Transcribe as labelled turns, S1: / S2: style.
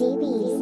S1: ZBs.